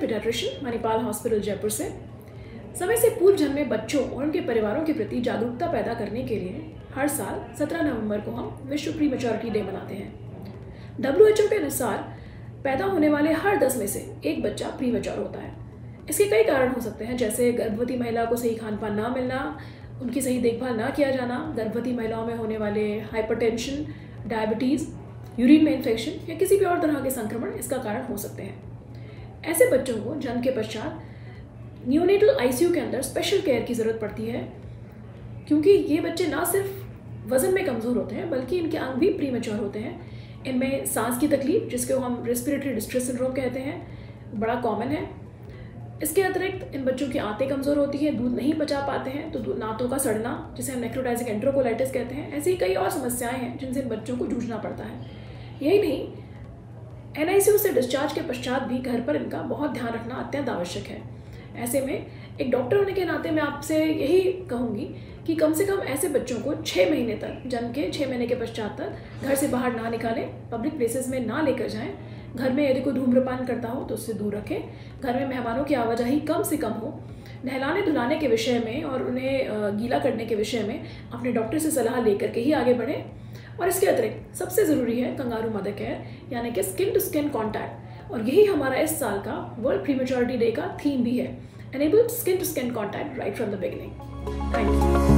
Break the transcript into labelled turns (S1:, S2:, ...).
S1: Paediatrician Manipal hospital Jaipur से। समय से पूर्व जन्मे बच्चों और उनके परिवारों के प्रति जागरूकता पैदा करने के लिए हर साल 17 नवंबर को हम विश्व प्री मेचोरिटी डे मनाते हैं। डब्ल्यूएचओ के अनुसार पैदा होने वाले हर दस में से एक बच्चा प्री मेचोर होता है। इसके कई कारण हो सकते हैं, जैसे गर्भवती महिला को सही खान पान ना मिलना, उनकी सही देखभाल ना किया जाना, गर्भवती महिलाओं में होने वाले हाइपरटेंशन डायबिटीज़ यूरिन में इन्फेक्शन या किसी भी और तरह के संक्रमण इसका कारण हो सकते हैं। ऐसे बच्चों को जन्म के पश्चात न्यूनेटल आईसीयू के अंदर स्पेशल केयर की ज़रूरत पड़ती है, क्योंकि ये बच्चे ना सिर्फ़ वज़न में कमज़ोर होते हैं, बल्कि इनके अंग भी प्रीमेच्योर होते हैं। इनमें सांस की तकलीफ़, जिसको हम रेस्पिरेटरी डिस्ट्रेस सिंड्रोम कहते हैं, बड़ा कॉमन है। इसके अतिरिक्त इन बच्चों की आंतें कमज़ोर होती हैं, दूध नहीं बचा पाते हैं तो नातों का सड़ना, जिसे हम नेक्रोटाइजिक एंट्रोकोलाइटिस कहते हैं, ऐसी कई और समस्याएँ हैं जिनसे इन बच्चों को जूझना पड़ता है। यही नहीं एन से डिस्चार्ज के पश्चात भी घर पर इनका बहुत ध्यान रखना अत्यंत आवश्यक है। ऐसे में एक डॉक्टर होने के नाते मैं आपसे यही कहूँगी कि कम से कम ऐसे बच्चों को छः महीने तक, जन्म के छः महीने के पश्चात तक घर से बाहर ना निकालें पब्लिक प्लेसेस में ना लेकर जाएँ। घर में यदि कोई धूम्रपान करता हो तो उससे दूर रखें। घर में मेहमानों की आवाजाही कम से कम हो। नहलाने धुलाने के विषय में और उन्हें गीला करने के विषय में अपने डॉक्टर से सलाह लेकर के ही आगे बढ़ें। और इसके अतिरिक्त सबसे ज़रूरी है, कंगारू मदर केयर यानी कि स्किन टू स्किन कॉन्टैक्ट और यही हमारा इस साल का वर्ल्ड प्रीमेचोरिटी डे का थीम भी है। Enable skin to skin contact right from the beginning thank you